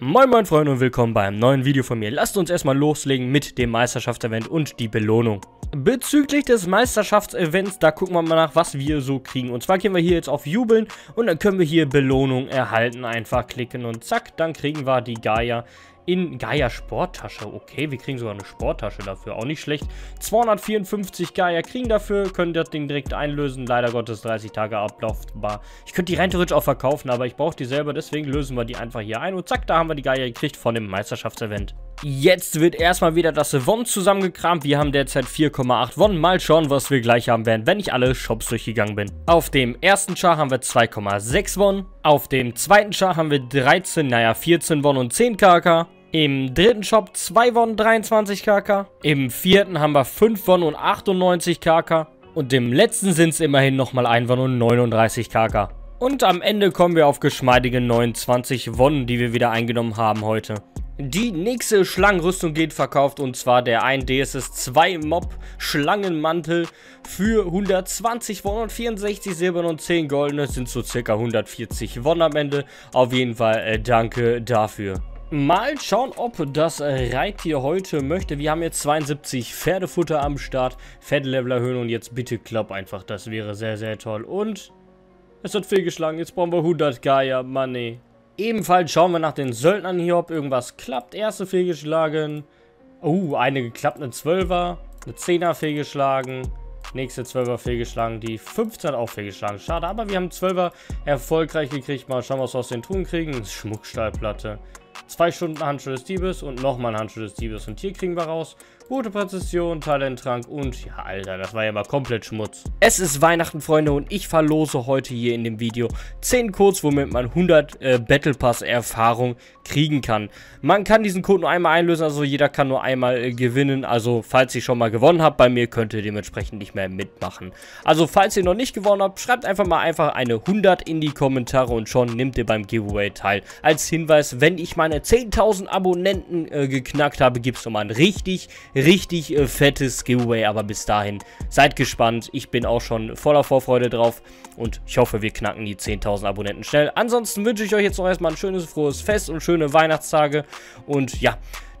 Moin moin Freunde und willkommen beim neuen Video von mir. Lasst uns erstmal loslegen mit dem Meisterschaftsevent und die Belohnung. Bezüglich des Meisterschaftsevents, da gucken wir mal nach, was wir so kriegen. Und zwar gehen wir hier jetzt auf Jubeln und dann können wir hier Belohnung erhalten. Einfach klicken und zack, dann kriegen wir die Gaia in Gaia Sporttasche. Okay, wir kriegen sogar eine Sporttasche dafür. Auch nicht schlecht. 254 Gaia kriegen dafür, können das Ding direkt einlösen. Leider Gottes 30 Tage ablaufbar. Ich könnte die rein theoretisch auch verkaufen, aber ich brauche die selber. Deswegen lösen wir die einfach hier ein. Und zack, da haben wir die Gaia gekriegt von dem Meisterschaftsevent. Jetzt wird erstmal wieder das Won zusammengekramt. Wir haben derzeit 4,8 Won. Mal schauen, was wir gleich haben werden, wenn ich alle Shops durchgegangen bin. Auf dem ersten Char haben wir 2,6 Won. Auf dem zweiten Char haben wir 13, naja 14 Won und 10 KK. Im dritten Shop 2 Won 23 KK. Im vierten haben wir 5 Won und 98 KK. Und im letzten sind es immerhin nochmal 1 Won und 39 KK. Und am Ende kommen wir auf geschmeidige 29 Won, die wir wieder eingenommen haben heute. Die nächste Schlangenrüstung geht verkauft und zwar der 1 DSS 2 Mob Schlangenmantel für 120 Won und 64 Silbern und 10 Goldene sind so circa 140 Won am Ende. Auf jeden Fall äh, danke dafür. Mal schauen, ob das Reittier heute möchte. Wir haben jetzt 72 Pferdefutter am Start. Pferdelevel erhöhen und jetzt bitte klapp einfach. Das wäre sehr, sehr toll. Und es wird fehlgeschlagen. Jetzt brauchen wir 100 Gaia Money. Ebenfalls schauen wir nach den Söldnern hier, ob irgendwas klappt. Erste fehlgeschlagen. Oh, eine geklappt, eine 12er. Eine 10er fehlgeschlagen. Nächste 12er fehlgeschlagen. Die 15 auch fehlgeschlagen. Schade, aber wir haben 12er erfolgreich gekriegt. Mal schauen, was wir aus den Truhen kriegen. Schmuckstahlplatte. Zwei Stunden Handschuhe des Diebes und nochmal ein Handschuh des Diebes. Und hier kriegen wir raus gute Präzision, Talenttrank und ja, Alter, das war ja mal komplett Schmutz. Es ist Weihnachten, Freunde, und ich verlose heute hier in dem Video 10 Codes, womit man 100 äh, Battle Pass Erfahrung kriegen kann. Man kann diesen Code nur einmal einlösen, also jeder kann nur einmal äh, gewinnen. Also, falls ihr schon mal gewonnen habt bei mir, könnt ihr dementsprechend nicht mehr mitmachen. Also, falls ihr noch nicht gewonnen habt, schreibt einfach mal einfach eine 100 in die Kommentare und schon nimmt ihr beim Giveaway teil. Als Hinweis, wenn ich meine 10.000 Abonnenten äh, geknackt habe, gibt es nochmal ein richtig, richtig äh, fettes Giveaway, aber bis dahin seid gespannt. Ich bin auch schon voller Vorfreude drauf und ich hoffe, wir knacken die 10.000 Abonnenten schnell. Ansonsten wünsche ich euch jetzt noch erstmal ein schönes, frohes Fest und schöne Weihnachtstage und ja,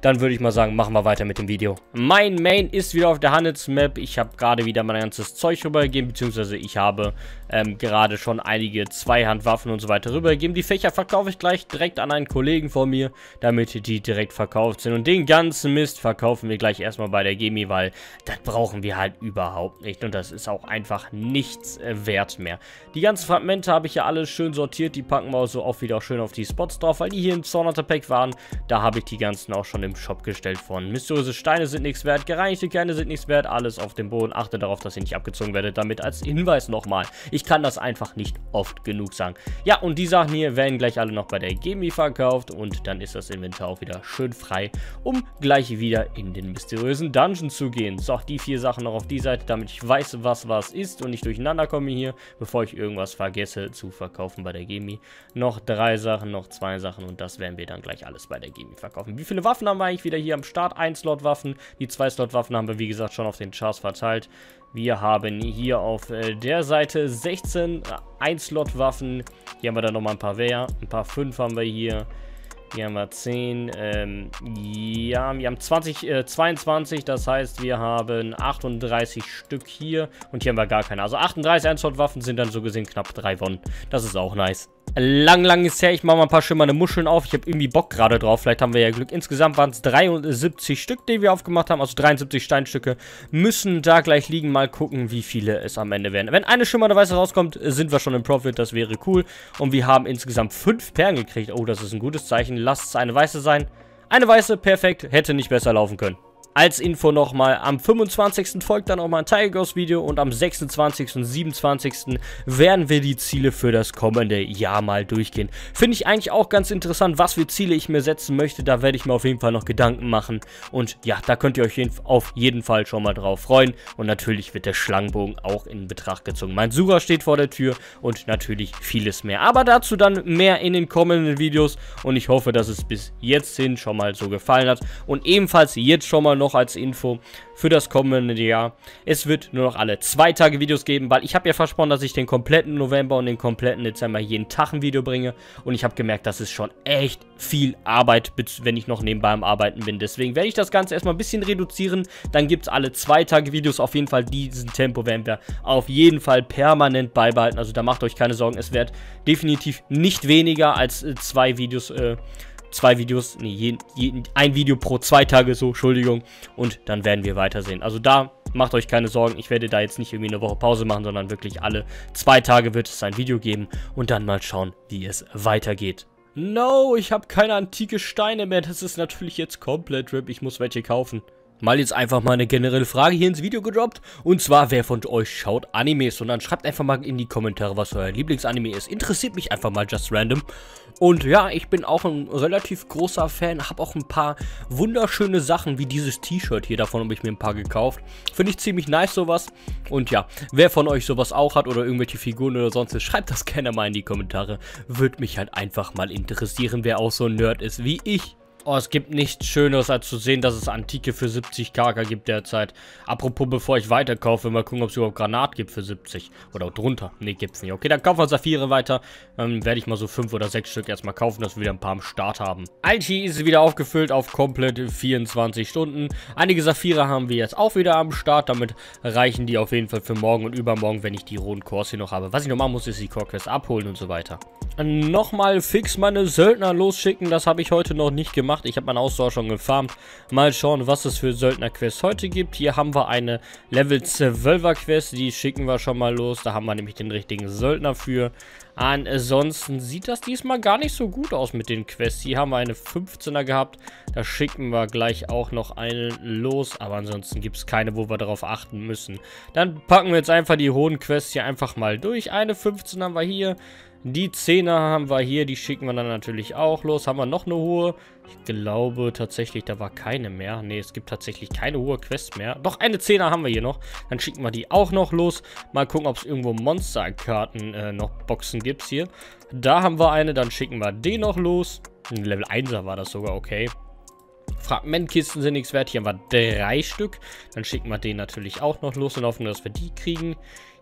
dann würde ich mal sagen, machen wir weiter mit dem Video. Mein Main ist wieder auf der Handelsmap. Ich habe gerade wieder mein ganzes Zeug rübergegeben, beziehungsweise ich habe ähm, gerade schon einige Zweihandwaffen und so weiter rübergegeben. Die Fächer verkaufe ich gleich direkt an einen Kollegen von mir, damit die direkt verkauft sind. Und den ganzen Mist verkaufen wir gleich erstmal bei der Gemi, weil das brauchen wir halt überhaupt nicht. Und das ist auch einfach nichts äh, wert mehr. Die ganzen Fragmente habe ich ja alles schön sortiert. Die packen wir so auch wieder schön auf die Spots drauf, weil die hier im 200er Pack waren. Da habe ich die ganzen auch schon im Shop gestellt von. Mysteriöse Steine sind nichts wert, gereinigte Kerne sind nichts wert, alles auf dem Boden. Achte darauf, dass ihr nicht abgezogen werdet. Damit als Hinweis nochmal. Ich kann das einfach nicht oft genug sagen. Ja, und die Sachen hier werden gleich alle noch bei der Gemi verkauft und dann ist das Inventar auch wieder schön frei, um gleich wieder in den mysteriösen Dungeon zu gehen. So, die vier Sachen noch auf die Seite, damit ich weiß, was was ist und nicht durcheinander komme hier, bevor ich irgendwas vergesse zu verkaufen bei der Gemi. Noch drei Sachen, noch zwei Sachen und das werden wir dann gleich alles bei der Gemi verkaufen. Wie viele Waffen haben wir eigentlich wieder hier am Start? Ein Slot Waffen. Die zwei Slot Waffen haben wir, wie gesagt, schon auf den Charts verteilt. Wir haben hier auf äh, der Seite 16 1-Slot-Waffen. Hier haben wir dann nochmal ein paar mehr. Ein paar 5 haben wir hier. Hier haben wir 10. Ähm, ja, wir haben 20, äh, 22. Das heißt, wir haben 38 Stück hier. Und hier haben wir gar keine. Also 38 1-Slot-Waffen sind dann so gesehen knapp 3 Wonnen. Das ist auch nice. Lang, lang ist her. Ich mache mal ein paar schimmernde Muscheln auf. Ich habe irgendwie Bock gerade drauf. Vielleicht haben wir ja Glück. Insgesamt waren es 73 Stück, die wir aufgemacht haben. Also 73 Steinstücke müssen da gleich liegen. Mal gucken, wie viele es am Ende werden. Wenn eine schimmernde Weiße rauskommt, sind wir schon im Profit. Das wäre cool. Und wir haben insgesamt 5 Perlen gekriegt. Oh, das ist ein gutes Zeichen. Lasst es eine Weiße sein. Eine Weiße, perfekt. Hätte nicht besser laufen können. Als Info nochmal, am 25. folgt dann auch mal ein Tiger Ghost Video und am 26. und 27. werden wir die Ziele für das kommende Jahr mal durchgehen. Finde ich eigentlich auch ganz interessant, was für Ziele ich mir setzen möchte. Da werde ich mir auf jeden Fall noch Gedanken machen. Und ja, da könnt ihr euch auf jeden Fall schon mal drauf freuen. Und natürlich wird der Schlangenbogen auch in Betracht gezogen. Mein Sucher steht vor der Tür und natürlich vieles mehr. Aber dazu dann mehr in den kommenden Videos. Und ich hoffe, dass es bis jetzt hin schon mal so gefallen hat. Und ebenfalls jetzt schon mal noch noch als Info für das kommende Jahr. Es wird nur noch alle zwei Tage Videos geben, weil ich habe ja versprochen, dass ich den kompletten November und den kompletten Dezember jeden Tag ein Video bringe. Und ich habe gemerkt, das ist schon echt viel Arbeit, wenn ich noch nebenbei am Arbeiten bin. Deswegen werde ich das Ganze erstmal ein bisschen reduzieren. Dann gibt es alle zwei Tage Videos. Auf jeden Fall diesen Tempo werden wir auf jeden Fall permanent beibehalten. Also da macht euch keine Sorgen. Es wird definitiv nicht weniger als äh, zwei Videos äh, zwei Videos, nee, je, je, ein Video pro zwei Tage so, Entschuldigung. Und dann werden wir weitersehen. Also da macht euch keine Sorgen, ich werde da jetzt nicht irgendwie eine Woche Pause machen, sondern wirklich alle zwei Tage wird es ein Video geben und dann mal schauen, wie es weitergeht. No, ich habe keine antike Steine mehr, das ist natürlich jetzt komplett RIP, ich muss welche kaufen. Mal jetzt einfach mal eine generelle Frage hier ins Video gedroppt. Und zwar, wer von euch schaut Animes? Und dann schreibt einfach mal in die Kommentare, was euer Lieblingsanime ist. Interessiert mich einfach mal just random. Und ja, ich bin auch ein relativ großer Fan, habe auch ein paar wunderschöne Sachen, wie dieses T-Shirt hier, davon habe ich mir ein paar gekauft. Finde ich ziemlich nice sowas. Und ja, wer von euch sowas auch hat oder irgendwelche Figuren oder sonst schreibt das gerne mal in die Kommentare. Würde mich halt einfach mal interessieren, wer auch so ein Nerd ist wie ich. Oh, es gibt nichts Schöneres, als zu sehen, dass es Antike für 70 KK gibt derzeit. Apropos, bevor ich weiterkaufe, mal gucken, ob es überhaupt Granat gibt für 70. Oder drunter. Ne, gibt's nicht. Okay, dann kaufen wir Saphire weiter. Dann werde ich mal so 5 oder 6 Stück erstmal kaufen, dass wir wieder ein paar am Start haben. Alti ist wieder aufgefüllt auf komplett 24 Stunden. Einige Saphire haben wir jetzt auch wieder am Start. Damit reichen die auf jeden Fall für morgen und übermorgen, wenn ich die rohen Cores hier noch habe. Was ich noch machen muss, ist die Core Quest abholen und so weiter. Nochmal fix meine Söldner losschicken. Das habe ich heute noch nicht gemacht gemacht. Ich habe meine Ausdauer schon gefarmt. Mal schauen, was es für Söldner-Quests heute gibt. Hier haben wir eine Level 12er Quest. Die schicken wir schon mal los. Da haben wir nämlich den richtigen Söldner für. Ansonsten sieht das diesmal gar nicht so gut aus mit den Quests. Hier haben wir eine 15er gehabt. Da schicken wir gleich auch noch eine los. Aber ansonsten gibt es keine, wo wir darauf achten müssen. Dann packen wir jetzt einfach die hohen Quests hier einfach mal durch. Eine 15 haben wir hier. Die 10er haben wir hier, die schicken wir dann natürlich auch los. Haben wir noch eine hohe? Ich glaube tatsächlich, da war keine mehr. Ne, es gibt tatsächlich keine hohe Quest mehr. Doch, eine 10er haben wir hier noch. Dann schicken wir die auch noch los. Mal gucken, ob es irgendwo Monsterkarten äh, noch Boxen gibt hier. Da haben wir eine, dann schicken wir den noch los. Level 1er war das sogar, okay. Fragmentkisten sind nichts wert. Hier haben wir drei Stück. Dann schicken wir den natürlich auch noch los und hoffen, dass wir die kriegen.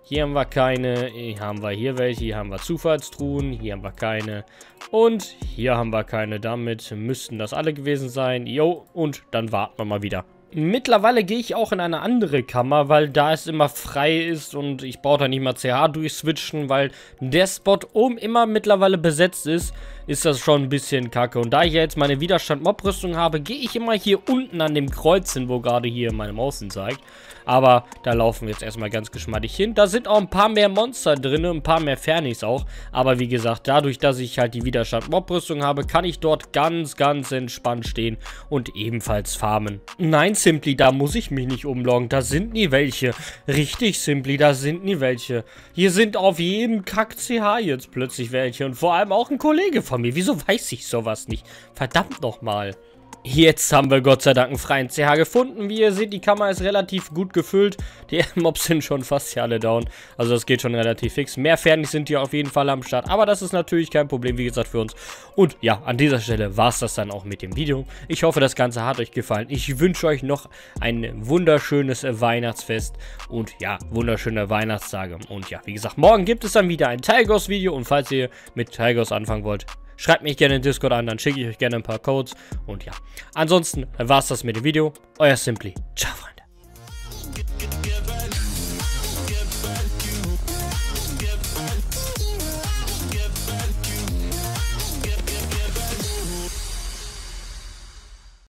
Hier haben wir keine. Hier haben wir hier welche. Hier haben wir Zufallstruhen. Hier haben wir keine. Und hier haben wir keine. Damit müssten das alle gewesen sein. Jo, und dann warten wir mal wieder. Mittlerweile gehe ich auch in eine andere Kammer, weil da es immer frei ist und ich brauche da nicht mal CH durchswitchen, weil der Spot oben immer mittlerweile besetzt ist, ist das schon ein bisschen kacke. Und da ich ja jetzt meine Widerstand-Mob-Rüstung habe, gehe ich immer hier unten an dem Kreuz hin, wo gerade hier meine Maus hin zeigt. Aber da laufen wir jetzt erstmal ganz geschmeidig hin. Da sind auch ein paar mehr Monster drin, ein paar mehr Fernis auch. Aber wie gesagt, dadurch, dass ich halt die Widerstand-Mob-Rüstung habe, kann ich dort ganz, ganz entspannt stehen und ebenfalls farmen. Nein, Simply, da muss ich mich nicht umloggen. Da sind nie welche. Richtig, Simply, da sind nie welche. Hier sind auf jedem Kack-CH jetzt plötzlich welche. Und vor allem auch ein Kollege von mir. Wieso weiß ich sowas nicht? Verdammt nochmal. Jetzt haben wir Gott sei Dank einen freien CH gefunden. Wie ihr seht, die Kammer ist relativ gut gefüllt. Die Mobs sind schon fast alle down. Also das geht schon relativ fix. Mehr Fernig sind hier auf jeden Fall am Start. Aber das ist natürlich kein Problem, wie gesagt, für uns. Und ja, an dieser Stelle war es das dann auch mit dem Video. Ich hoffe, das Ganze hat euch gefallen. Ich wünsche euch noch ein wunderschönes Weihnachtsfest. Und ja, wunderschöne Weihnachtstage. Und ja, wie gesagt, morgen gibt es dann wieder ein Tigers-Video. Und falls ihr mit Tigers anfangen wollt, Schreibt mich gerne in Discord an, dann schicke ich euch gerne ein paar Codes. Und ja, ansonsten war es das mit dem Video. Euer Simply. Ciao, Freunde.